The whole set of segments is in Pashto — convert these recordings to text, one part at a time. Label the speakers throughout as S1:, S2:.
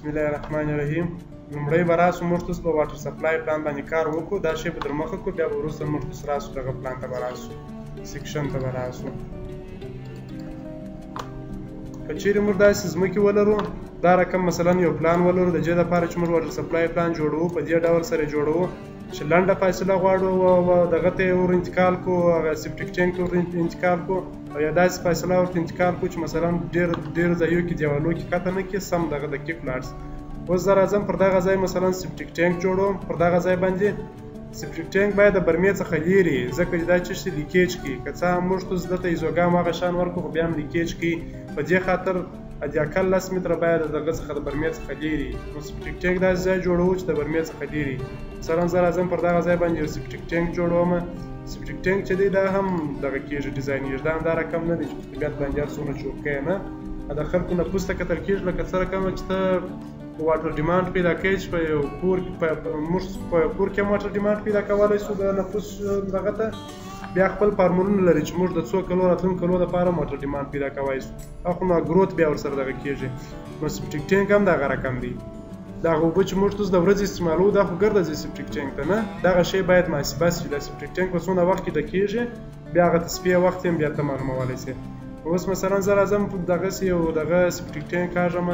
S1: بسم الله الرحمن الرحیم لومړی به راسو موږ تاسو په واټر سپلای پلان باندې کار وکړو دا شی به در مخه کړو بیا به وروسته موږ تاسو راسو دغه پلان ته به راسو سیکشن ته به راسو که چیرې موږ داسې ځمکې ولرو دا رقم مثلا یو پلان ولرو د دې لپاره چې موږ واټر سپلای پلان جوړوو په دې ډول سره جوړوو چې لنډه فاصله غواړو او دغه ته ور انتقال کو هغه سپټیک ټینک ته ور انتقال کو او یا داسې فاصله ورته انتقال کو چې مثلا ډېر ډېر ځایو کې دیوالو کې کته نه کې سم دغه دقیق لاړ شي اوس زه راځم پر دغه ځای مثلا سپټیک ټینک جوړوم پر دغه ځای باندې سپټیک ټینک باید د برمې څخه لیرې ځکه چې دا چې شي لیکیج کی که څه هم موږ ته زده ته ایزوګام هغه شان ورکو خو بیا هم لیکیج کی په دې خاطر ادیاکل لس متره باید د درګه څخه د برمې څخه لیري نو سپټیک ټینک داسې ځای جوړوو چې د برمې څخه لیري مثلا زه راځم پر دغه ځای باندې یو سپټیک ټینک جوړوم سپټیک ټینک چې دی دا هم دغه کېږي ډیزاینېږي دا همدا رقم نه دی چې په طبیعت باندې هر څومره چورکی نه د خلکو نه پوسته کتل کېږي لکه څه رقم چې ته واټر ډیماند پیدا کوي چې په یو کور په موږ په کور کې واټر ډیماند پیدا کولای شو د نفوس دغه ته بیا خپل فارمولونه لري چې موږ د څو کلو راتلونکو کلو لپاره هم ورته ډیماند پیدا کوای شو اخو نو ګروت بیا ورسره دغه کیږي نو سپټیک ټینک هم دغه رقم دی دغه اوبه چې موږ توس د ورځې استعمالو دا خو ګرده ځي سپټیک ټینک ته نه دغه شی باید محاسبه شي د سپټیک ټینک په څونه وخت کې د کیږي بیا هغه تسپیه وخت هم بیا ته معلومولی شي اوس مثلا زه راځم دغه سی یو دغه سپټیک ټینک کاږم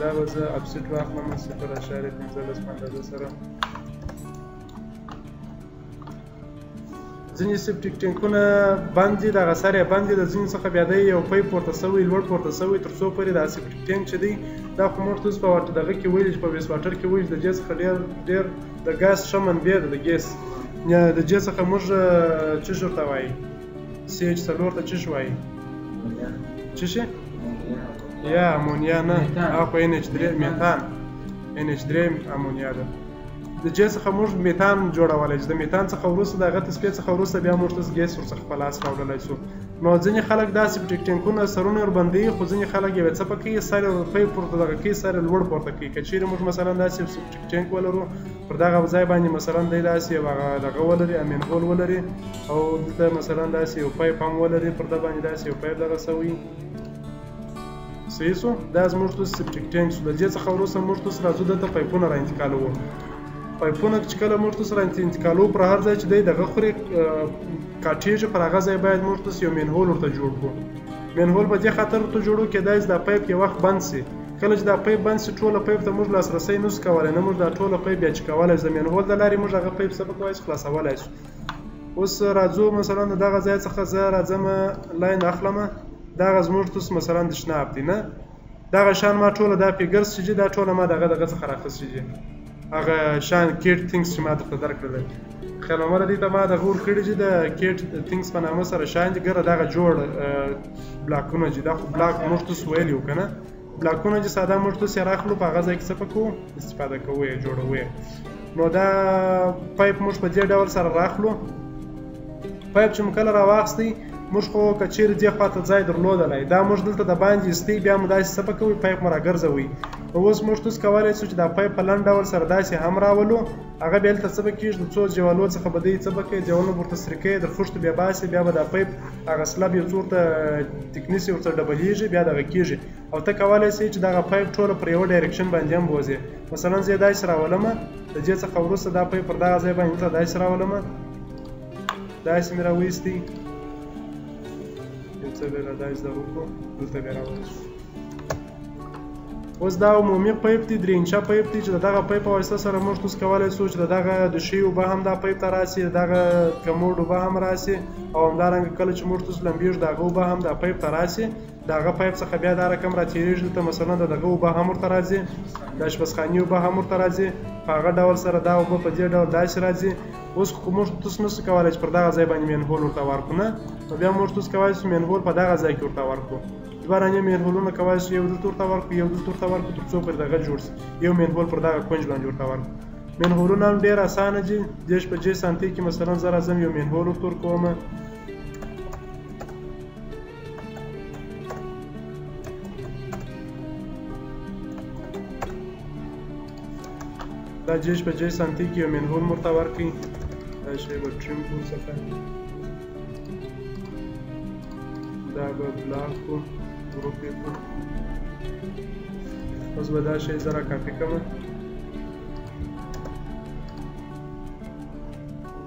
S1: دا به زه اپسیټ واخلم صفر اشاریه پنځلس په اندازه سره ځینې سپټیک ټینکونه بند دي دغه سر یې بند دي د ځینو څخه بیا دی یو پیپ پورته سوی لوړ پورته سوی تر څو پورې دا سپټیک ټینک چې دی دا خو موږ توس په ورته دغه کې ویل چې په ویس واټر کې ویل د دې څخه ډېر ډېر د ګاز ښه منبع ده د ګیس د دې څخه موږ چش ورته وایي سی ایچ څلور ته چش وایي چی شي یا امونیا نه هغه خو ان ایچ درې میتان ان ایچ درې امونیا ده د جې څخه موږ میتان جوړولای چې د میتان څخه وروسته د هغه تصفیې څخه وروسته بیا موږ ته ګیس ورڅخه په لاس راوړلی شو نو ځینې خلک داسې په ټیک ټینکونه سرونه وربندوي خو ځینې خلک یوې څپه کوي سر پی پورته دغه کوي سر لوړ پورته کوي که چیرې موږ مثلا داسې یو سوپ ټیک ټینک ولرو پر دغه ځای باندې مثلا دی داسې یو هغه دغه ولري امین هول ولري او دلته مثلا داسې یو پایپ هم ولري پر دغه باندې داسې یو پایپ دغه سوی صحیح سو دا زموږ د سپټیک ټینک سو د دې څخه وروسته موږ ته راځو دلته پایپونه را انتقالوو پایپونه چې کله موږ ته سره انتقالو پر هر ځای چې دی دغه خورې کاټیږي پر هغه ځای باید موږ ته یو مینهول ورته جوړ کړو مینهول په دې خاطر ورته جوړو کېدای چې دا پایپ یو وخت بند سي کله چې دا پایپ بند سي ټوله پایپ ته موږ لاسرسی نه سو کولی نه موږ دا ټوله پایپ بیا چې کولی سو د مینهول د لارې موږ هغه پایپ څه په کوای سو خلاصولی سو اوس راځو مثلا دغه ځای څخه زه راځم لاین اخلم دا غ زموږ توس مثلا د شناب دی نه دا غ شان ما ټوله دا فیګرز چې دا ټوله ما دغه دغه څخه راخسي دي هغه شان کیټ ثینګز چې ما درته درکړل خیال عمر دې ته ما د غور کړی چې د کیټ ثینګز په نامه سره شان دي ګره دغه جوړ بلاکونه چې دا خو بلاک موږ توس ویل یو کنه بلاکونه چې ساده موږ توس راخلو په غزا کې څه پکو استفاده کوو جوړوي نو دا پایپ موږ په دې ډول سره راخلو پایپ چې مو کله راواخیست موږ خو که چیرې دې خوا ته ځای درلودلی دا موږ دلته د باندې ایستی بیا مو داسې سپه کوئ پایپ مو راګرځوئ نو اوس موږ توس کولی شو چې دا پایپ په لنډ ډول سره داسې هم راولو هغه بیا دلته سپه کېږي د څو دیوالو څخه به دی سپه کوي دیوالونه به ورته سریکه یې در خښتو بیا باسي بیا به دا پایپ هغه سلب یو څو ورته تکنیس یې ورته ډبلیږي بیا دغه کېږي او ته کولی شئ چې دغه پایپ ټوله پر یوه ډایرکشن باندې هم بوځې مثلا زه یې داسې راولم د دې څخه وروسته دا پایپ پر دغه ځای باندې دلته داسې راولم داسې مې راویستی یو څه لږه داسې دا وکړو دلته بیا راوړل شو اوس دا عمومي پایپ دی درې انچه پایپ دی چې د دغه پایپ په واسطه سره موږ تاسو کولی شو چې د دغه د شی اوبه هم دا پایپ ته راسي د دغه کموډ اوبه هم راسي او همدارنګه کله چې موږ تاسو لمبېږو د هغه اوبه هم دا پایپ ته راسي د هغه پایپ څخه بیا دا رقم را تیریږي دلته مثلا د دغه اوبه هم ورته راځي د اشپزخاني اوبه هم ورته راځي په هغه ډول سره دا اوبه په دې ډول داسې راځي اوس که موږ تاسو نسو کولای چې پر دغه ځای باندې مینهول ورته ورکړو نه نو بیا موږ تاسو کولای شو مینهول په دغه ځای کې ورته ورکړو دوه رانې مینهولونه کولای شو یو دلته ورته ورکړو یو دلته ورته ورکړو تر څو پر دغه جوړ شي یو مینهول پر دغه کونج باندې ورته ورکړو مینهولونه هم ډېر اسانه دي دېرش په جې سانتۍ کې مثلا زه راځم یو مینهول ورته ورکوم دا جیش په جیش سانتی کې یو منهور مرته ورکړي دا شی به ټریم کړو څخه دا به بلاک کړو ګروپ یې کړو اوس به دا شی زره کاپي کوم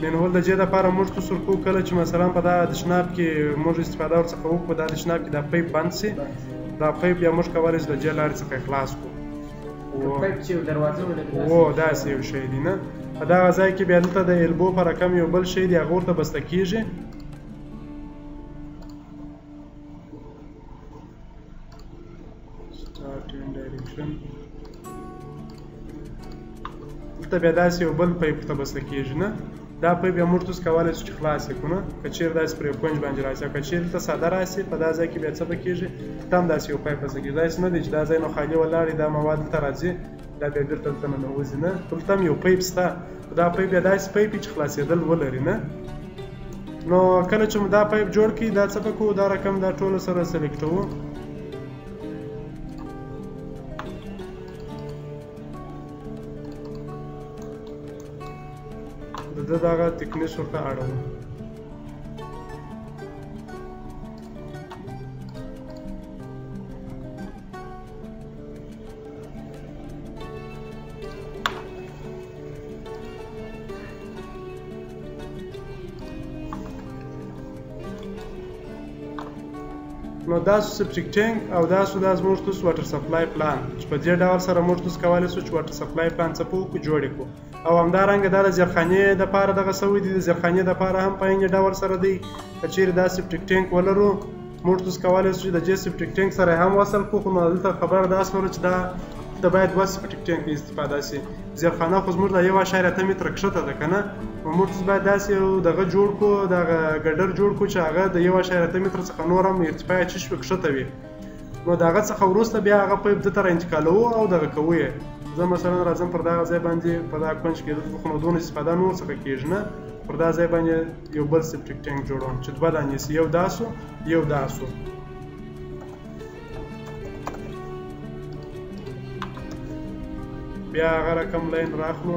S1: مینول د دې لپاره موږ ته سرکو کله چې مثلا په دا دشناب کې موږ استفاده ورڅخه وکړو دا دشناب کې دا پایپ بند شي دا پایپ بیا موږ کولی شو د دې لارې څخه خلاص کړو پایپ چې دروازه ولګي او داسې یو شی دی نه په دغه ځای کې بیا دلته د البو په رقم یو بل شی دی هغه ورته بسته کیږي start and direction دلته بیا داسې یو بل پیپ ته بسته کېږي نه دا پیپ بیا موږ تاسو کولی شو چې خلاص یې کړو نه که چېرې داسې پرې کونج باندې راسي او که چېرې دلته ساده راسي په دا ځای کې بیا څه به کېږي دلته هم داسې یو پیپ بسته کېږي داسې نه دی چې دا ځای نو خالي ولاړ دا مواد دلته راځي دا بیا بیرته دلته ننوځي نه دلته هم یو پیپ سته خو دا پیپ بیا داسې پیپ چې خلاصېدل ولري نه نو کله چې مو دا پیپ جوړ کړي دا څه به کوو دا رقم دا ټولو سره سلیکټوو د ده دغه تکنیش ورته اړوو نو دا سو سپټیک ټینک او دا سو دا زموږ توس واټر سپلای پلان چې په دې ډول سره موږ توس کولای سو چې واټر سپلای پلان څه په وکړو جوړې کړو او همدا رنګه دا د زیرخانې د پاره دغه سوی دی د زیرخانې د پاره هم په عین ډول سره دی که چیرې دا سپټیک ټینک ولرو موږ تاسو کولای شو چې د جې سپټیک ټینک سره هم وصل کو خو نو دلته خبره دا سوله چې دا د باید دوه سپټیک ټینک استفاده شي زیرخانه خو زموږ د یو اشاریه ته متر کښته ده کنه نو موږ تاسو باید داسې یو دغه جوړ کو دغه ګډر جوړ کو چې هغه د یو اشاریه ته متر څخه نور هم ارتفاع چې شو کښته وي نو د هغه څخه وروسته بیا هغه پایپ دته را انتقالوو او دغه کوو یې زه مثلا راځم پر دغه ځای باندې په دغه کونج کې دلته خو نو دونه استفاده نور څخه کېږي نه پر دغه ځای باندې یو بل سپټیک ټینک جوړوم چې دوه دانې سي یو داسو یو داسو بیا هغه رقم لاین راخلو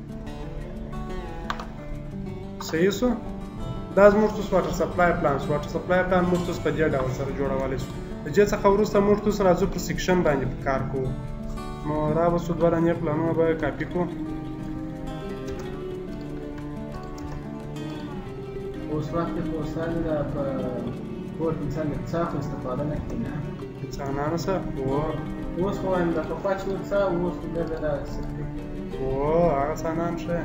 S1: صحیح سو دا زموږ توس واټر سپلای پلان سو واټر سپلای پلان موږ توس په دې ډول سره جوړولی سو د دې څخه وروسته موږ توس راځو په سیکشن باندې په کار کوو نو را به سو دوه دانې پلانونه به کاپي کړو
S2: اوس وخت کې پوسان دا په کور کې څنګه څه خو استفاده نه کوي نه
S1: انسانانو سره
S2: اوس خو هم د پخوا چې څه اوس دغه دا
S1: اوه هغه سانان شه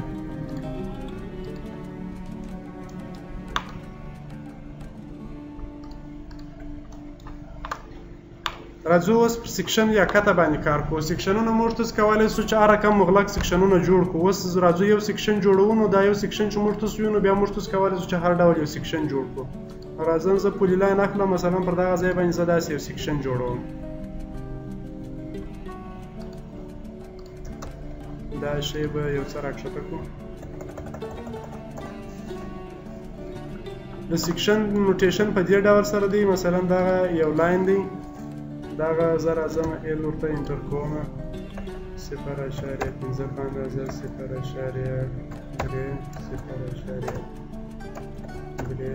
S1: راځو اوس پر سیکشن یا کته باندې کار کوو سیکشنونه موږ تاسو کولی شو چې هر رقم مغلق سیکشنونه جوړ کړو اوس راځو یو سیکشن جوړو نو دا یو سیکشن چې موږ تاسو وینو بیا موږ تاسو کولی شو چې هر ډول یو سیکشن جوړ کړو راځم زه پولی لاین اخلم مثلا پر دغه ځای باندې زه داسې یو سیکشن جوړوم دا شی به یو څه راکښته کړو د سیکشن نوټیشن په دې ډول سره دی مثلا دا یو لاین دی دا زه راځم ال ورته انټر کوم صفر اشاریه پنځه په اندازه صفر اشاریه درې صفر اشاریه درې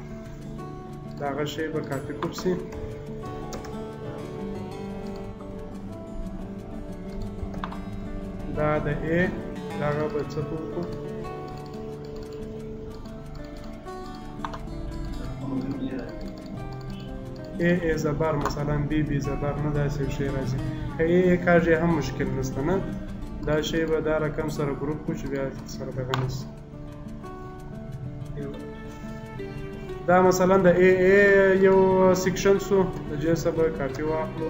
S1: دا هغه شی به کاپی کوپ سي دا د A دا هغه به څه کوو A A زبر مثلا B B زبر نه داسې شی راځي که A A کاږي هم مشکل نشته نه دا شی به دا رقم سره ګروپ کو چې بیا سره دغه نشي دا مثلا د ای ای یو سیکشن سو د جې سبا کاپی واخلو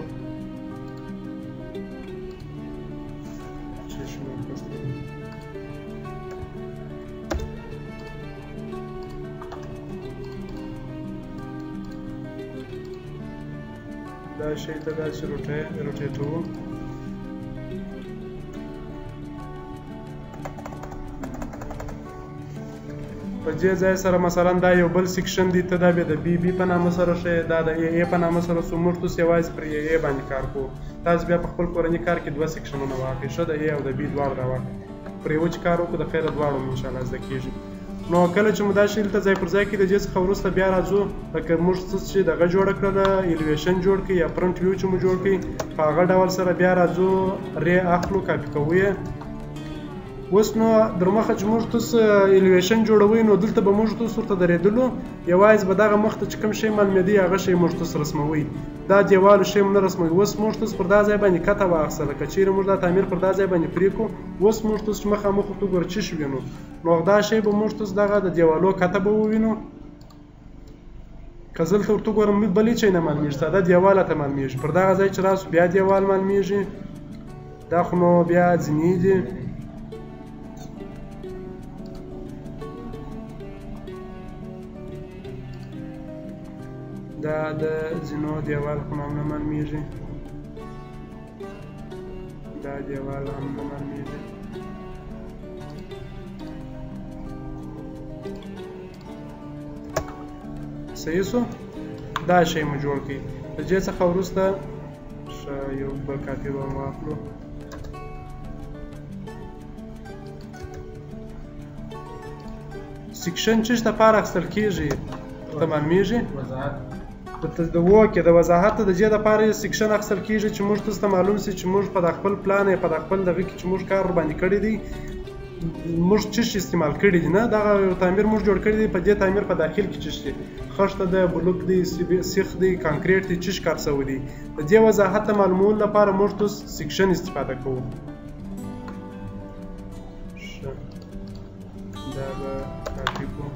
S1: دا شی ته داسې روټه روټېټوو په دې ځای سره مثلا دا یو بل سیکشن دی ته دا به د بی بی په نامه سره شې دا د ای ای په نامه سره سو موږ تاسو یوازې پر ای ای باندې کار کوو تاسو بیا په خپل کورني کار کې دوه سیکشنونه واخلئ ښه د ای او د بی دواړه راواخلئ پر یو چې کار وکړو د خیره دواړو مو انشاءالله زده کېږي نو کله چې مو دا شي دلته ځای پر ځای کړي د دې څخه وروسته بیا راځو لکه موږ څه چې دغه جوړه کړله ایلویشن جوړ کړي یا پرنټ ویو چې مو جوړ کړي په هغه ډول سره بیا راځو رې اخلو کاپي کوو یې اوس نو درمخه چې موږ تاسو الیویشن جوړوي نو دلته به موږ تاسو ورته درېدلو یوازې به دغه مخ ته چې کوم شی معلومېدی هغه شی موږ تاسو رسموي دا دیوال شی نه رسموي اوس موږ تاسو پر دا ځای باندې کته واخیسته لکه چیرې موږ دا تعمیر پر دا ځای باندې پرې کړو اوس موږ تاسو چې مخامخ ورته ګورو چې شي وینو نو دا شی به موږ تاسو دغه د دیوالو کته به ووینو که زه دلته ورته وګورم موږ بلې چای نه معلومېږي ساده دیوال راته معلومېږي پر دغه ځای چې راسو بیا دیوال معلومېږي دا خو نو بیا ځینې دي دا د ځینو دیوال خو هم نه معلومېږي دا دیوال هم نه معلومېږي صحیح سو دا شی مو جوړ کړئ د دې څخه وروسته یو بل کاپي به واخلو سیکشن چې د پاره اخستل کیږي
S2: تمامېږي
S1: د وو کې د وضاحت د دې لپاره یو سیکشن اخستل کیږي چې موږ تاسو ته معلوم شي چې موږ په خپل پلان په خپل دغه کې چې موږ کار باندې کړی دی موږ څه شي استعمال کړي دي نه دغه یو تعمیر موږ جوړ کړی دی په دې تعمیر په داخل کې څه شي خښته ده بلوک دی سیخ دی کانکریټ دی څه کار شوی دی د دې وضاحت ته معلومولو لپاره موږ توس سیکشن استفاده کوو دا به کاپي کوم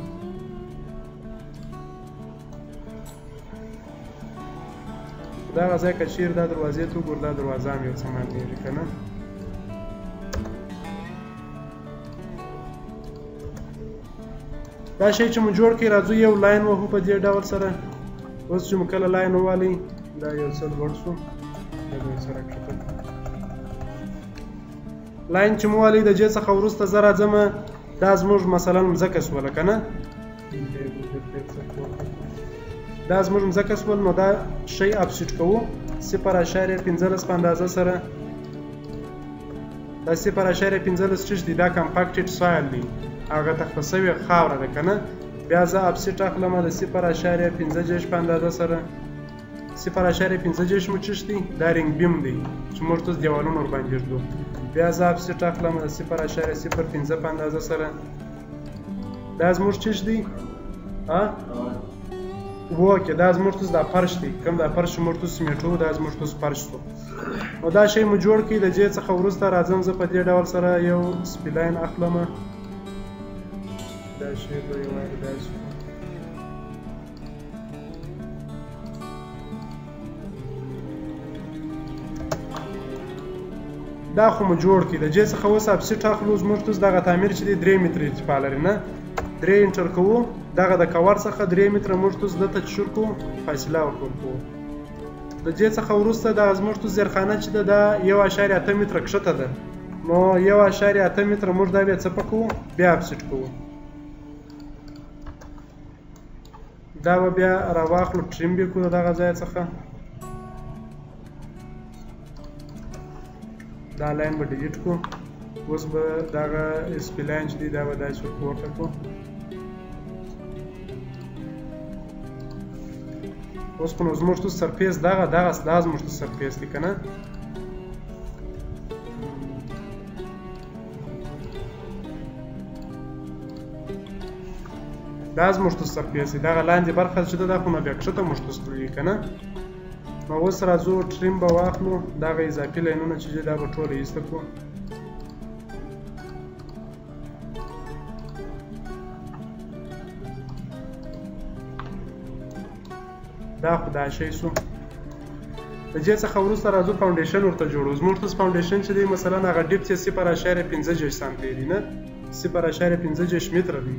S1: دا غځای که چیر دا دروازې ته وګور دا دروازه هم یو څه ماتېږي که نه دا شی چې مو جوړ کړي راځو یو لاین وهو په دې ډول سره اوس چې مو کله لاین ووالي دا یو څه لوړ شو دا یو څه راکښته لاین چې مو والي د جې څخه وروسته زه راځم دا زموږ مثلا مځکه شوله که نه دا زموږ مځکه سول نو دا شی اپسیټ کوو صفر اشاریه پنځلس په اندازه سره دا صفر اشاریه پنځلس ټیش دی دا کمپاکټډ سوایل دی هغه تخته سوې خاوره ده که نه بیا زه اپسیټ اخلم د صفر اشاریه پنځه جیش په اندازه سره صفر اشاریه پنځه جیش مو چیش دی دا رینګ بیم دی چې موږ تاسو دیوالونه ورباندې ږدو بیا زه اپسیټ اخلم د صفر اشاریه صفر پنځه په اندازه سره دا زموږ چش دی ها وکه دا زموږ تاسو د فرش دی کوم د فرش موږ تاسو سیمټو دا زموږ تاسو فرش سو او دا شی مو جوړ کړي د جې څخه ورسته راځم زه په دې ډول سره یو سپلاین اخلم دا شی به یو دا شی دا خو مو جوړ کړي د جې څخه اوس اپسیټ اخلو زموږ توس دغه تعمیر چې دی درې متره ارتفاع لري نه درې انټر کوو دغه د کور څخه درې متره موږ توس دلته چې شور کوو فاصله ورکول کوو د جې څخه وروسته د زموږ توس زیرخانه چې ده دا یو اشاریه اته متره کښته ده نو یو اشاریه اته متره موږ دا بیا څه پکوو بیا اپسیټ کوو دا به بیا راواخلو ټریم به کړو دغه ځای څخه دا لاین به ډیلیټ کو اوس به دغه اسپلاین چې دی دا به داسې پورته کو اوس خو نو زموږ ته سرفیس دغه دغه دا زموږ ته سرفیس دی که نه دا زموږ ته سر پیسې دغه لاندې برخه چې ده دا خو نه بیا کښته موږ ته ستوي که نه نو اوس راځو ټریم به واخلو دغه اضافي لاینونه چې دي دا به ټوله ایسته کړو دا خو دا شی سو د دې څخه وروسته راځو فاونډیشن ورته جوړو زموږ ټس فاونډیشن چې دی مثلا هغه ډیپ چې صفر اعشاریه پنځه جج سانتي دی نه صفر اشاریه پنځه دېرش متره دی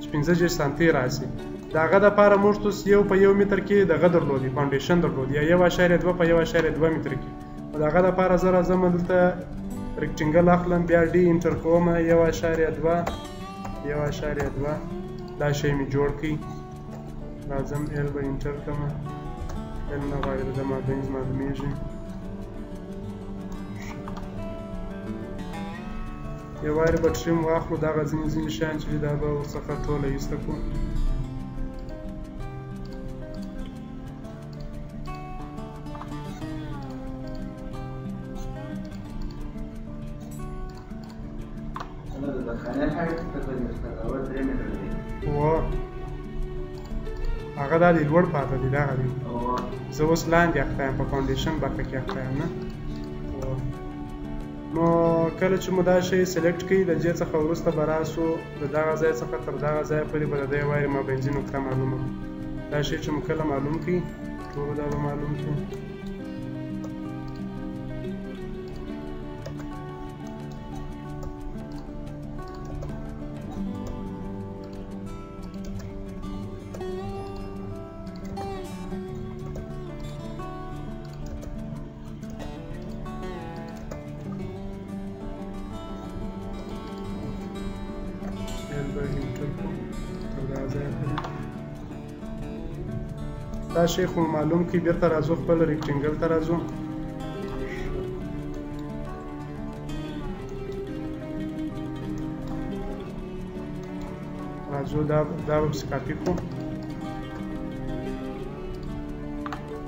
S1: چې پنځه دېرش سانتي راسي د هغه دپاره موږ توس یو په یو متر کې دغه درلودی فاونډیشن درلود یا یو اشاریه دوه په یو اشاریه دوه متر کې نو د هغه دپاره زه راځم دلته رکټینګل اخلم بیا ډي انټر کوم یو اشاریه دوه یو اشاریه دوه دا شی مې جوړ کړي راځم ال به انټر کوم ال نه غواړي د مابینز معلومیږي یو وارې به ټریم واخلو دا غا ځینې ځینې شیان چې دا به ورڅخه ټوله ایسته کړو هغه دا دی لوړ پاته دی دا غوی زه اوس لاندې اخته یم په فاونډیشن برخه کې اخته یم نه نو کله چې مو دا شی سلیکټ کړئ د دې څخه وروسته به راسو د دغه ځای څخه تر دغه ځای پورې به د دې وایر مابینځي نقطه معلومه کړو دا شی چې مو کله معلوم کړئ ټولو دا به معلوم کړو دا شی خو معلوم کی بیرته راځو خپل ریکټینګل ته راځو راځو دا دا وکس کاپی کوو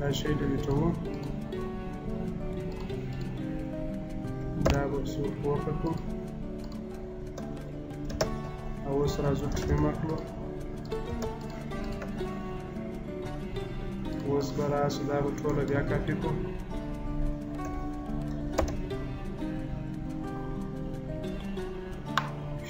S1: دا شی ډیلیټوو دا بکس پورته کړو او اوس راځو ټریم اخلو اوس به راسو دا به ټوله بیا کاپي کړو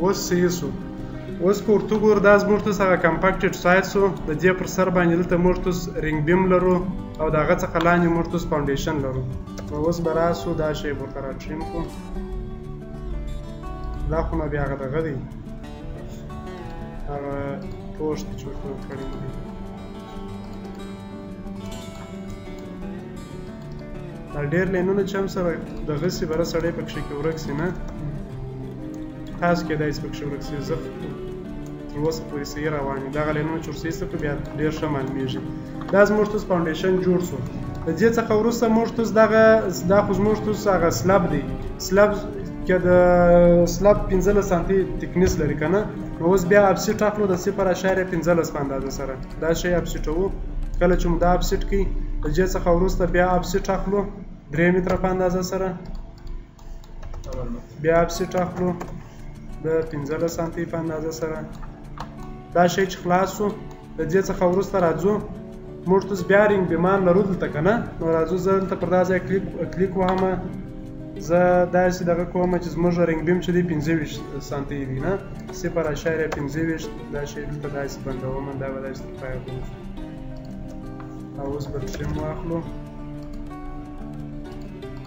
S1: اوس صحیح سو اوس که ورته ګور دا زموږ توس هغه کمپاکټډ سایز سو د دې پر سر باندې دلته موږ توس رینګ بیم لرو او د هغه څخه لاندې موږ توس فاونډیشن لرو نو اوس به راسو دا شی به ورته راټریم کړو دا خو نو بیا هغه دغه دی هغه پوسټ چې ورته کړی دی دا ډېر لینونه چې هم سره د غسې بره سړی پکښې کې ورک سي نه تاسو کېدای سي پکښې ورک سي زه تر اوسه پورې صحیح روان یم دغه لینونه چې ورسېسته بیا ډېر ښه معلومېږي دا زموږ توس فاونډیشن جوړ سو د دې څخه وروسته موږ توس دغه دا خو زموږ توس هغه سلب دی سلب کې د سلب 15 سانتي تکنیس لري کنه نو اوس بیا اپسیټ اخلو د 0.15 په اندازه سره دا شی اپسیټو کله چې موږ دا اپسیټ کی د دې څخه وروسته بیا اپسیټ اخلو 3 متر په اندازه سره بیا افسټ اخلو د 15 سانتي په اندازه سره دا شی چې خلاصو د دې څخه ورسته راځو موږ ته بیا رینګ بیمان لرو دلته که نه نو راځو زه دلته پر دا ځای کلیک کلیک وهم زه داسې دغه کوم چې زموږ رینګ بیم چې دی 15 سانتي دی نه 0.15 دا شی دلته داسې بندوم دا به داسې تر پایه بوځو او اوس به ټریم واخلو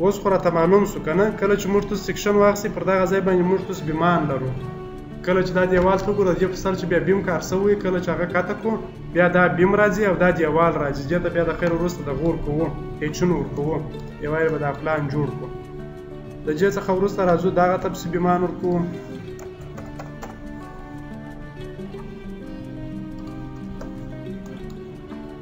S1: اوس خو را تماموم سو کنه کله چې موږ تاسو سیکشن واخسي پر دغه ځای باندې موږ تاسو بیمان لرو کله چې دا دیوال ته وګورو د دې په سر چې بیا بیم کار سوی کله چې هغه کاته کو بیا دا بیم راځي او دا دیوال راځي دې ته بیا د خیر وروسته د غور کوو هیچون ورکوو دیوال به دا پلان جوړ کو د دې څخه وروسته راځو دغه ته پسې بیمان ورکوو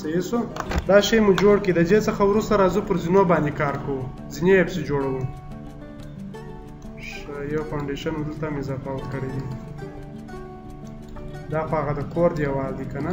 S1: صحیح سو دا شی مو جوړ کړي د دې څخه وروسته راځو پر زینو باندې کار کوو ځینې یې پسې جوړوو یو فاونډیشن دلته مې اضافه ورکړی دی دا خو هغه د کور دیوال دی که نه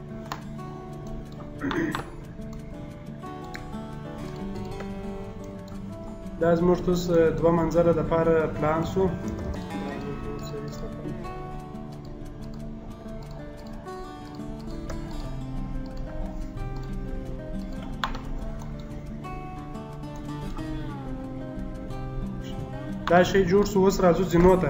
S1: دا زموږ توس دوه منظره د پاره پلان سو دا شی جوړ سو اوس راځو زینو ته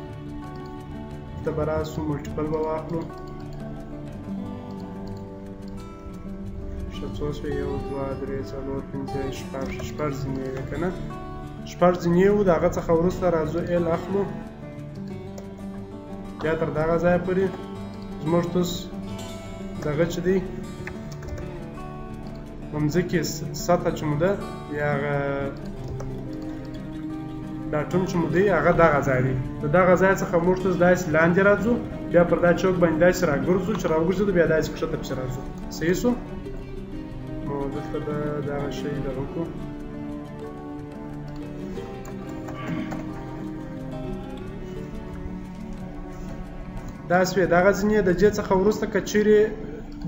S1: ته به راسو ملټیپل به واخلو ښه څو شوې یو دوه درې څلور پنځه شپږ شپږ ځینې وې که نه شپږ ځینې وو د هغه څخه وروسته راځو ایل اخلو بیا تر دغه ځایه پورې زموږ توس دغه چې دی په مځکې سطح چې مو ده یا هغه دا ټون چې مو دی هغه دغه ځای دی د دغه ځای څخه موږ ته داسې لاندې راځو بیا پر دا چوک باندې داسې راګرځو چې راوګرځو بیا داسې کښته پسې راځو صحیح سو نو دلته به دغه شی دغه وکړو دا سوې دغه ځینې د جې څخه وروسته که چیرې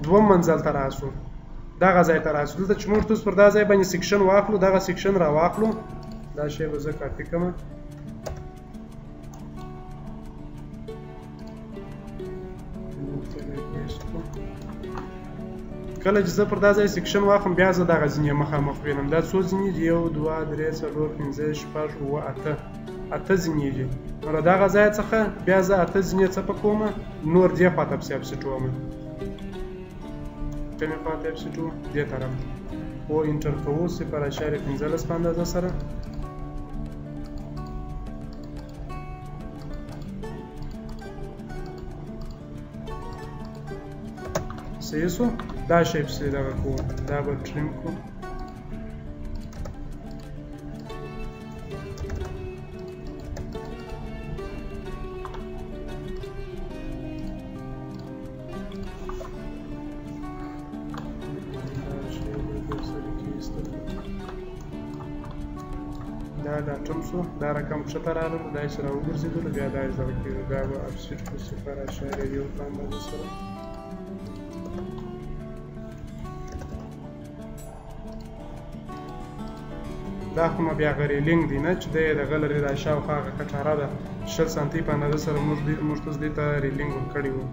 S1: دوه منزل ته راسو دغه ځای ته راشو دلته چې موږ توس پر دا ځای باندې سیکشن واخلو دغه سیکشن را واخلو دا شی به زه کاپي کوم کله چې زه پر دا ځای سیکشن واخم بیا زه دغه ځینې مخامخ وینم دا څو ځینې دي یو دوه درې څلور پنځه شپږ اووه اته اته ځینې دي نو له دغه ځای څخه بیا زه اته ځینې څه په کومه نور دې خواته پسې اپسټوم ټنه پاتې اف سي ټو دې طرف او انټر کوو صفر اشاریه پنځلس په اندازه سره صحیح سو دا شی پسې دغه کوو دا به ټریم کړو دا دا ټم شو دا رقم کښته راغلو دا یې سره وګرځېدلو بیا دا یې زړه کېږو دا به افسیټ کړو صفر اشاریه یو په اندازه سره دا خو نو بیا غریلینګ دی نه چې دی د غلرې را شاوخوا هغه کټاره ده شل سانتۍ په اندازه سره موږ دی موږ ته دې ته ریلینګ ورکړی وو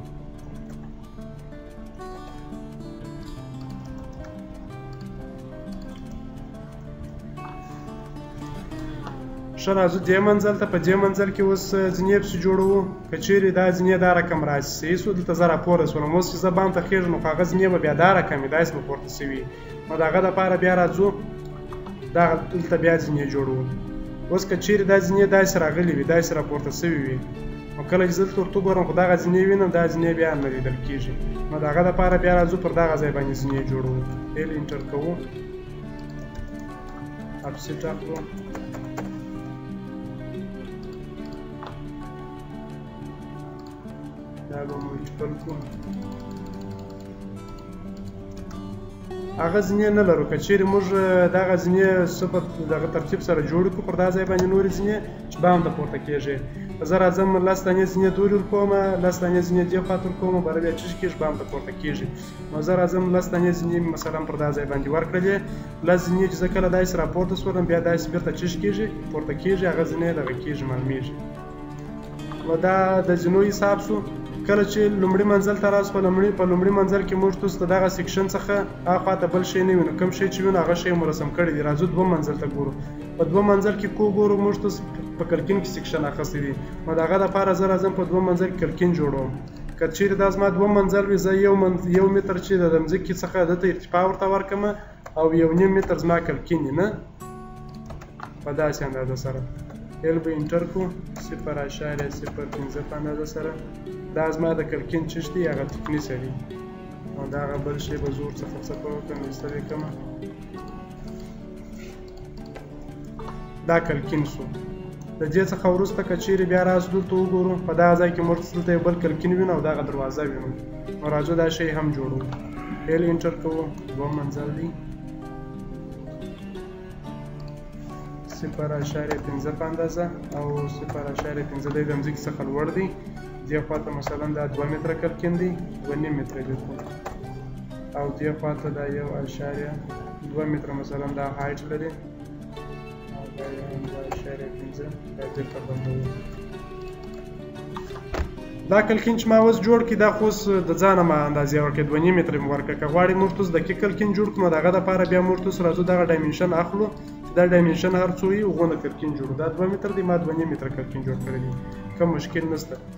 S1: ښه راځو دې منزل ته په دې منزل کې اوس ځینې پسې جوړوو که چیرې دا ځینې دا رقم راشي صحیح شو دلته زه راپورته شولم اوس چې زه بام ته خېږم نو هغه ځینې به بیا دا رقم وي داسې به پورته شوي نو د هغه دپاره بیا راځو دا دلته بیا ځینې جوړوو اوس که چیرې دا ځینې داسې راغلي وي داسې راپورته شوي وي نو کله چې زه دلته ورته وګورم خو دغه ځینې وینم دا ځینې بیا نه لیدل کېږي نو د هغه دپاره بیا راځو پر دغه ځای باندې ځینې جوړوو ایل انټر کوو اپسیټ اخلو دا لومو ایټکل کوم هغه ځینې نه لرو که چیرې موږ دغه ځینې صفت دغه ترتیب سره جوړ کړو پر دا ځای باندې نورې ځینې چې بام د پورته کېږي زه راځم لس دانې ځینې دورې ورکوم لس دانې ځینې دې خواته ورکوم بله بیا چیږي کېږي بام ته پورته کېږي نو زه راځم لس دانې ځینې مثلا پر دا ځای باندې ورکړلې لا ځینې چې زه کله داسې راپورته سولم بیا داسې بیرته چش کیږي پورته کیږي هغه ځینې دغه کیږي معلومیږي نو دا د ځینو حساب سو کله چې لومړي منزل ته راس په لومړي په لومړي منزل کې موږ تاسو ته دغه سیکشن څخه اخوا ته بل شی نه وینو کوم شی چې وینو هغه شی مو رسم کړی دی راځو دوه منزل ته ګورو په دوه منزل کې کو ګورو موږ تاسو په کلکین کې سیکشن اخیستی دی نو د هغه دپاره زه راځم په دوه منزل کې کلکین جوړوم که چیرې دا زما دوم منزل وي زه یو من یو متر چې د مځکې څخه د ته ارتفاع ورته ورکم او یو نیم متر زما کلکینې نه په داسې اندازه سره ال به انټر کو 0.05 په اندازه سره دا زما د کلکین چش دی هغه تکنیس دی او دا هغه بل شی به زور څخه څه کوم کم ایستل کوم دا کلکین سو د دې څخه وروسته که چیرې بیا راسو دلته وګورو په دا ځای کې موږ دلته یو بل کلکین وینو او دغه دروازه وینو نو راځو دا شی هم جوړو ال انټر کوو دوه منزل دی صفر اشاریه پنځه په اندازه او صفر اشاریه پنځه دی د مځکې څخه لوړ دی دې خوا ته مثلا دا دوه متره کلکین دی دوه نیم متره ګرځي او دې خوا ته دا یو اشاریه دوه متره مثلا دا هایټ لري او دا یو هم دوه اشاریه پنځه دا دلته بندوو دا کلکین چې ما اوس جوړ کړي دا خو اوس د ځانه ما اندازې ورکړې دوه نیم مترې مې ورکړه که غواړې موږ توس دقیق کلکین جوړ کړو نو د هغه دپاره بیا موږ توس راځو دغه ډایمنشن اخلو چې دا ډایمنشن هر څو وي هغونه کلکین جوړو دا دوه متر دی ما دوه نیم متره کلکین جوړ کړی دی کوم مشکل نشته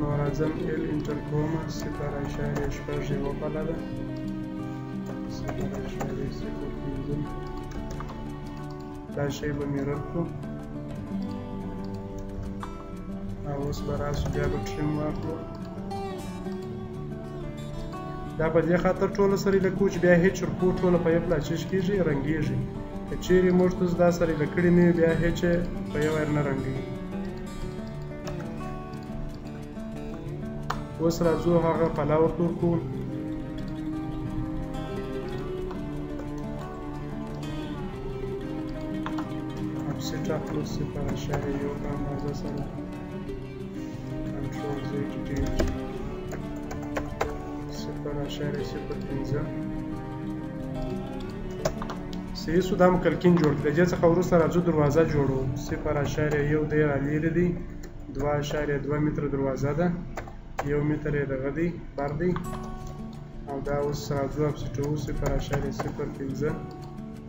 S1: نورازم ال انټر کوم صفر اشاریه شپږ یوه بله ده صفر اشاریه صفر پنځه دا شی به مې رد کړو او اوس به راسو بیا به ټریم واخلو دا په دې خاطر ټوله سره لکو چې بیا هیچ رکو ټوله په یو پلاچش کېږي رنګېږي که چیرې موږ تاسو دا سره لکړې نه بیا هیچ په یو ور نه رنګېږي اوس راځو هغه پلا ورته ورکو اپسټ اخلو سپاره شهر یو کام راځه سره کنټرول زی ټی صفر اشاره صفر پنځه صحیح سو دا مکلکین جوړ کړی جې څخه وروسته راځو دروازه جوړو صفر اشاره یو دی را لیرې دی دوه اشاره دوه متره دروازه ده یو متر یې دغه دی بر دی او دا اوس راځو اپسټو صفر اشاره صفر پنځه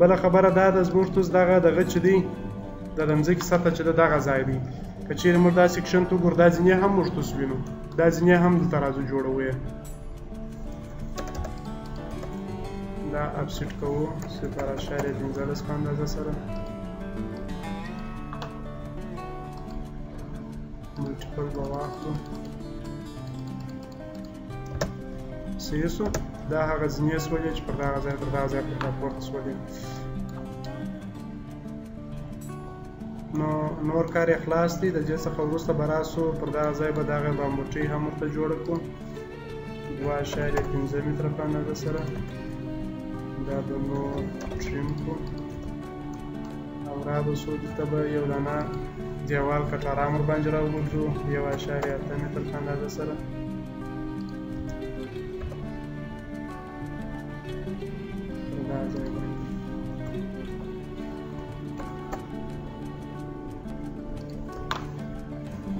S1: بله خبره دا ده زموږ توس دغه دغه چې دی د لمځکې سطح چې د دغه ځای دی که چیرې موږ دا سیکشن ته وګور دا ځینې هم موږ توس وینو دا ځینې هم دلته راځو جوړوو یې دا اپسیټ کوو صفر اشاریه پنځلس په اندازه سره ملټیپل به واخلو صحیح سو دا هغه ځینې سولې چې پر دغه ځای تر دغه ځای پر دغه پورته سولې نو نور کار یې خلاص دی د دې څخه وروسته به راسو پر دغه ځای به دغه بامبوټۍ هم ورته جوړه کړو دوه اعشاریه پنځه متره په اندازه سره دا به مو ټریم کړو او را به شو دلته به یو دانه دیوال کټارام ور باندې راوګرځو یو اشاریه اته متر په اندازه سره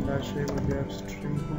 S1: دا شی به بیا سټریم کړو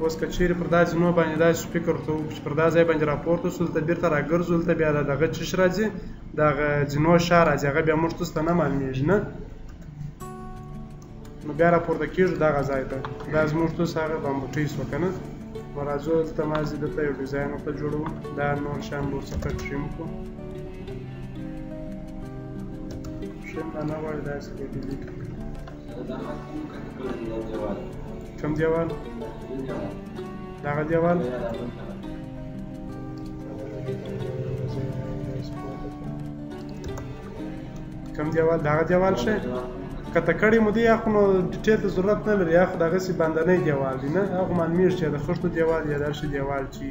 S1: اوس که چیرې پر دا زینو باندې داسې فکر ورته وکړو چې پر دا ځای باندې راپورته سو دلته بیرته راګرځو دلته بیا د دغه چش راځي دغه زینو شا راځي هغه بیا موږ تاسو ته نه معلومیږي نه نو بیا راپورته کیږو دغه ځای ته دا زموږ تاسو هغه بامبوټۍ سو که نه نو راځو دلته ما زه دلته یو ډیزاین ورته جوړوم دا نور شیان به ورڅخه ټریم کړو شیخ دا نه غواړي داسې دی ډیلیټ کړي کوم دیوال دغه دیوال کوم دیوال دغه دیوال شه کته کړی مو دی اخو نو ډیټیل ته ضرورت نه لري اخو دغه سی باندنی دیوال دی نه هغه معلومیږي چې د خښتو دیوال یا داسې دیوال چی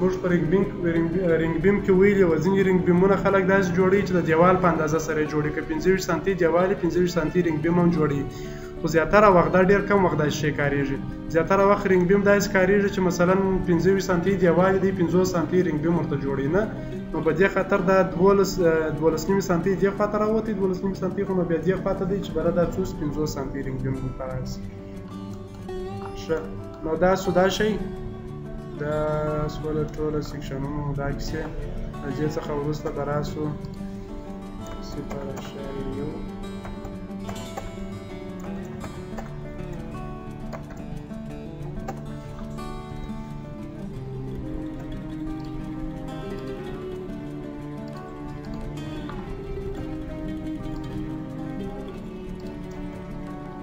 S1: موږ په رینګ بیم رینګ بیم کې ویلي و ځینې رینګ بیمونه خلک داسې جوړوي چې د دیوال په اندازه سره یې جوړي که پنځه ویشت سانتي دیوال یې پنځه ویشت سانتي رینګ بیم هم جوړوي خو زیاتره وخت دا ډېر کم وخت داسې شی کارېږي زیاتره وخت رینګ بیم داسې کارېږي چې مثلا پنځه ویشت سانتي دیوال دی پنځوس سانتي رینګ بیم ورته جوړوي نه نو په دې خاطر دا دولس دولس نیمې سانتي دې خوا ته راوتې دولس نیمې سانتي خو نو بیا دې خوا ته دی چې بره دا څوس پنځوس سانتي رینګ بیم هم کارای شي شه نو دا سودا شي دا سوله ټوله سیکشنونو دا کیسه دې څخه وروسته به راسو سپاره شعر یو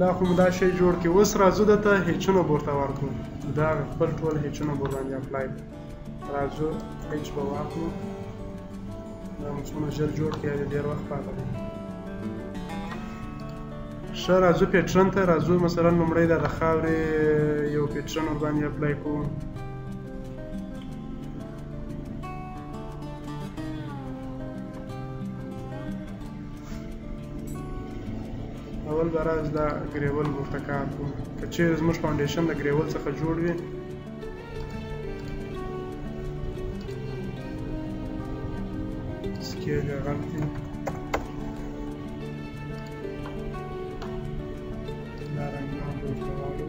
S1: دا خو دا شی جوړ کې اوس راځو د ته هیچونه بورته ورکو دا خپل ټول هیچونه بور باندې اپلای راځو هیچ به واخلو دا مو څومره ژر جوړ کې یعنې ډېر وخت پاته دی ښه راځو پیټرن ته راځو مثلا لومړی دا د خاورې یو پیټرن ور باندې اپلای کوو اول براز دا ګریول ورته کار کو که چیرې زموږ فاونډیشن د ګریول څخه جوړ وي سکیل غم دی دا رنګ نه ورته والو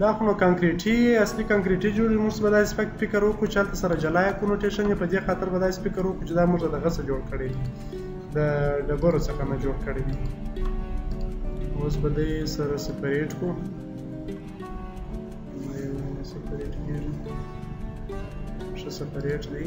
S1: دا خو نو کانکریټي اصلي کانکریټي جوړي موږ به داسې پک فکر وکړو چې هلته سره جلا یې کونوټیشن یې په دې خاطر به داسې فکر وکړو چې دا موږ دغه څه جوړ کړی دي د ډبرو څخه نه جوړ کړی دي اوس به دې سره سپریټ کو سپریټ کېږي ښه سپریټ دی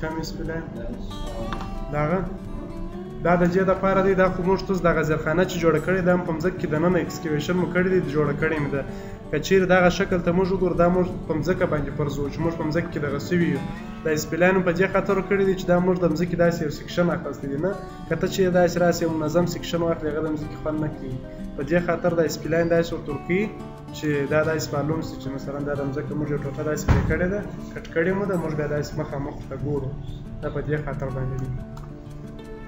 S1: کمیس بله داغه دا د جې د پاره دی دا خو موږ تاسو دغه زرخانه چې جوړ کړی دا په مزک کې د نن ایکسکیویشن مو کړی دی جوړ کړی مې ده کچیر دغه شکل ته موږ وګور دا موږ په مزک باندې پرځو چې موږ په مزک کې دغه سوي دا اسپلانو په دې خاطر کړی دی چې دا موږ د مزکی داسې یو سیکشن اخیستی دی نه کته چې داسې راس یو منظم سیکشن واخلي هغه د مزکی خوند نه کوي په دې خاطر دا اسپلان داسې ورته ورکوي چې دا داسې معلوم سي چې مثلا دا د مزکی موږ یو ټوټه داسې پرې کړې ده کټ کړې مو ده موږ بیا داسې مخامخ ته ګورو دا په دې خاطر باندې دی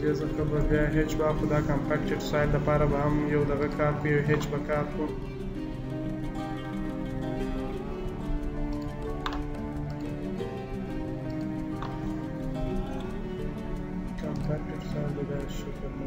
S1: دې ځکه به بیا هیچ به خو دا کمپکټډ سایل لپاره به هم یو دغه کار کوي یو هیچ به کار کوو کمپکټډ سایل به دا شکل نه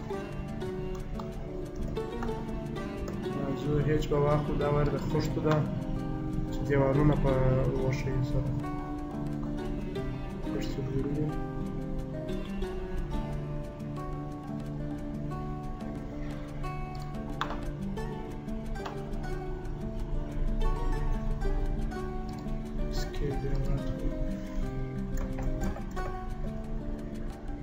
S1: زه هیڅ به واخلو دا وایي د خښتو ده چې دیوالونه په وښیو سره خښتې
S2: جوړوي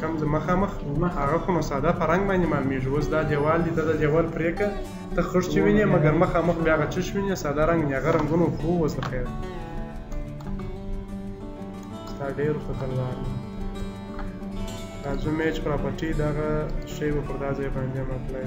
S1: کم د مخامخ هغه خو نو ساده په رنګ باندې معلومیږي اوس دا دیوال دی ته دا دیوال پرې که ته خښتې وینې مګر مخامخ بیا هغه چش وینې ساده رنګ نه هغه رنګونه خو اوس د خیر ستا ډېر ورته کلوار دا زوم ایچ پراپرټي دغه شی به پر دا ځای باندې هم اپلای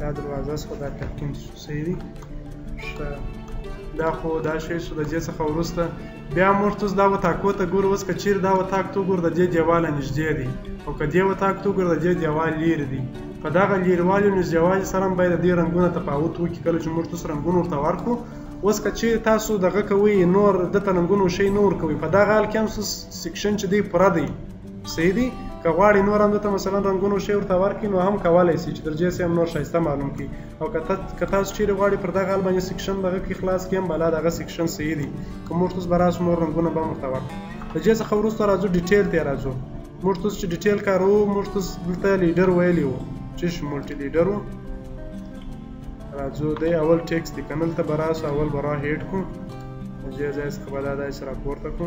S1: دا دروازه سو دا کټکین سو صحیح دی دا خو دا شی سو د جې څخه وروسته بیا موږ توس دا وتاکو ته ګورو اوس که چیرې دا وتاک تو ګور د دې دیواله نږدې دی او که دې وتاک تو ګور د دې دیوال لیرې دی په دغه لیروالی او نږدېوالي سره هم باید د دې رنګونه تفاوت وکړي کله چې موږ توس رنګونه ورته ورکو اوس که چیرې تاسو دغه کوئ نور د ترنګونو شی نور کوي په دغه حال کې هم سیکشن چې دی پوره دی صحیح دی که غواړي نور هم دته مثلا رنگونو شی ورته ورکړي نو هم کولای شي چې درجه سي هم نور شایسته معلوم کړي او که تا که تاسو چیرې غواړي پر دغه حال باندې سیکشن دغه کې خلاص کړم بلا دغه سیکشن صحیح دی که موږ تاسو براس نور رنګونه به مرته ور د دې څخه وروسته راځو ډیټیل ته راځو موږ تاسو چې ډیټیل کارو موږ تاسو دلته لیډر ویلی وو چې ملټي لیډر وو راځو د اول ټیکس دی کنل ته براس اول برا هیډ کو دې ځای څخه به دا داسې راپورته کو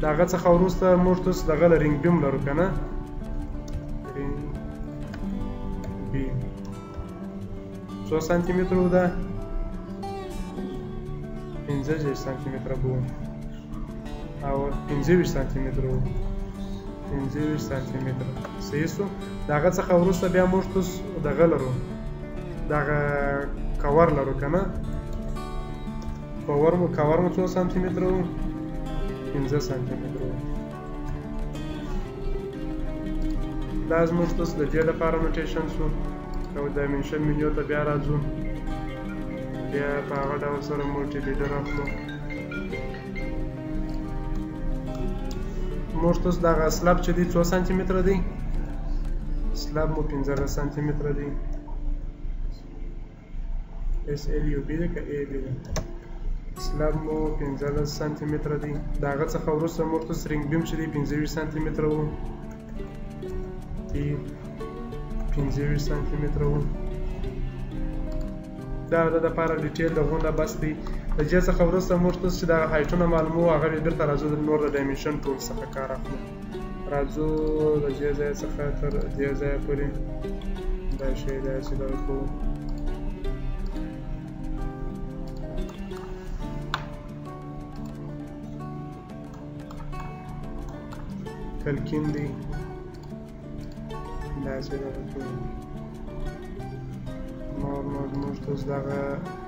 S1: د هغه څخه وروسته موږ ته څه دغه لرینګ بیم لرو که نه بیم څو سانتي مترو ده پنځه دېرش سانتي متره بو او پنځه ویشت سانتي مترو پنځه ویشت سانتي متره صحیح سو د هغه څخه وروسته بیا موږ ته دغه لرو دغه کور لرو که نه کور مو کور مو څو سانتي متر وو 15 سانتي متر وو دا زموږ تاسو د دې لپاره نوټیشن شو او ډایمنشن مینیو ته بیا راځو بیا په هغه ډول سره مولټي لیډر اخلو موږ تاسو دغه سلاب چې دی څو سانتي متر دی سلاب مو 15 سانتي متر دی اس ایل یو بی ده که ای بی ده سلاب مو 15 سانتي متر دی دا هغه څخه وروسته مو ورته سرینګ بیم چې دی 25 سانتي متر وو دی 25 سانتي متر وو دا د لپاره ډیټیل دغونه بس دی د جې څخه وروسته مو ورته چې دا هایټونه معلومو هغه بیرته راځو د نور د ډایمنشن ټول څخه کار اخلو راځو د دې ځای څخه تر دې ځای پورې دا شی داسې دغه کوو تلقین دی داسې دغه کوو نور نور موږ ته اوس دغه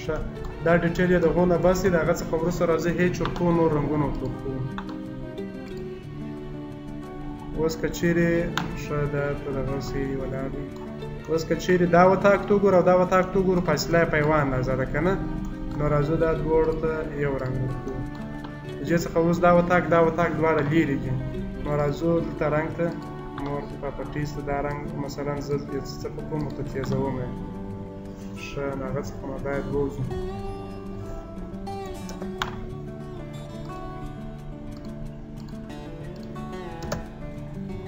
S1: ښه دا ډیټیل یې د هو نه باسي د هغه څخه وروسته راځي هیچ ور کوو نور رنګونه ورته کوو اوس که چیرې ښه دا په دغه سي ولاړ وي اوس که چیرې دا وتاک ته وګورو او دا وتاک ته وګورو فاصله یې په یوه اندازه ده که نه نو راځو دا دواړو ته یو رنګ ورکوو د دې څخه وروسته دا وتاک دا وتاک دواړه لیرې دي نو راځو دلته رنګ ته مور پراپرټیز ته دا رنګ مثلا زه دلته یو څه په کوم ورته تیزوم یې ښه نو هغه څخه ما باید ووځو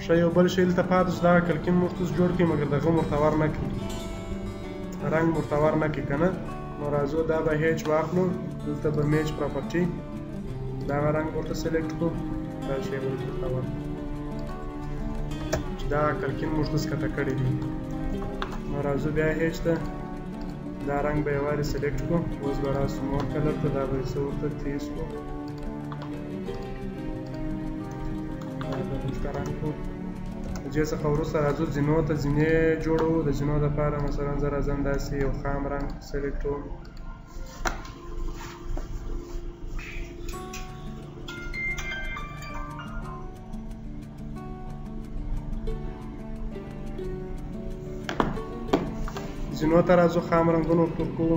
S1: ښه یو بل شی دلته پاتې شو دغه کلکین مورتوس جوړ کړي مګر دغه مورته ور نه کړي رنګ مورته ور نه کړي که نه نو راځو دا به هیچ واخلو دلته به میچ پراپرټي دا رنګ ورته سلیکټ کو دا شی ورته تاوه چې دا کلکین موږ تس کته کړی دی نو راځو بیا هیچ ته دا رنګ به یوارې سلیکټ کو اوس به راسو مور کلر ته دا به یې څه ورته تیز کو جې څخه وروسته راځو زینو ته زینې جوړو د زینو لپاره مثلا زه راځم داسې یو خام رنګ سلیکټوم زینو ته راځو خام رنګونه ورکوو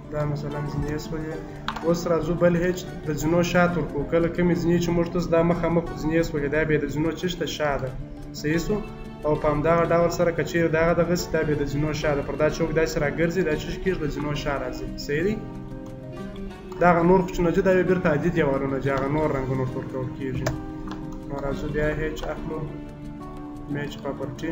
S1: دا مثلا ځنې سولې اوس راځو بل هیچ د ځنو شا تر کو کله کومې ځنې چې موږ تاسو دا مخامخ ځنې سولې دا به د ځنو چش ته شا ده صحیح سو او په همدغه ډول سره که چیرې دغه دغه سي دا به د ځنو شا ده پر دا چوک داسې راګرځي دا چش کېږي د ځنو شا راځي صحیح دی دغه نور خو چې نه دا به بیرته عادي دیوالونه چې هغه نور رنګونه ورته ورکول کېږي نو راځو بیا هیچ اخلو میچ پاپرټي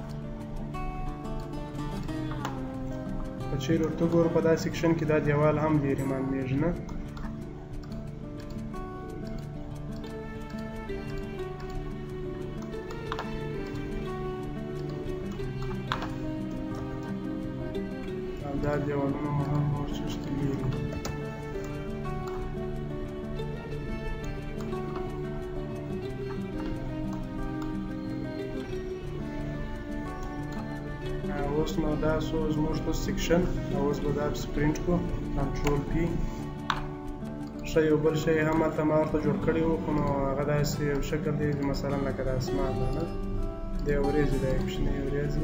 S1: که چیرې ورته ګور په دا سیکشن کې دا دیوال هم لیرې معلومیږي نه Italia o non hanno sostituito. اوس نو دا سو زموږ ته سیکشن او اوس به دا پسې پرینټ کړو کنټرول پی ښه یو بل شی هم هلته ما ورته جوړ کړی و خو نو هغه داسې یو شکل دی مثلا لکه د اسمان ده نه د یو ورېځې دی کوچنۍ ورېځې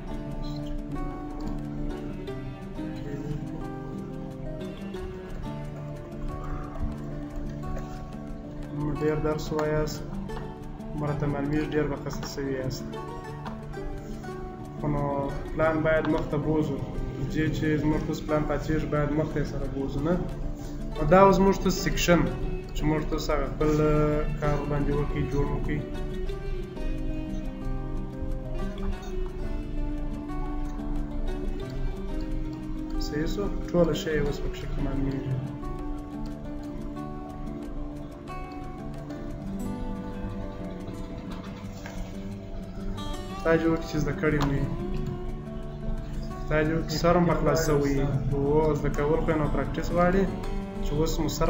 S1: ډیر درس وایاست مرته معلومیږي ډیر به خسته سوي یاست خو نو پلان باید مخته بوزو جې چې زموږ تاسو پلان پاتېږي باید مخته سره بوزو نه نو دا اوس موږ تاسو سیکشن چې موږ تاسو هغه خپل کار باندې وکړي جوړ وکړي صحیح سو ټول شی اوس پکې کمال کیږي تا جوړ چې زده کړې مې تا جوړ سر مخلاصوي او زده کول خو نو پریکټیس غواړي چې اوس مو سر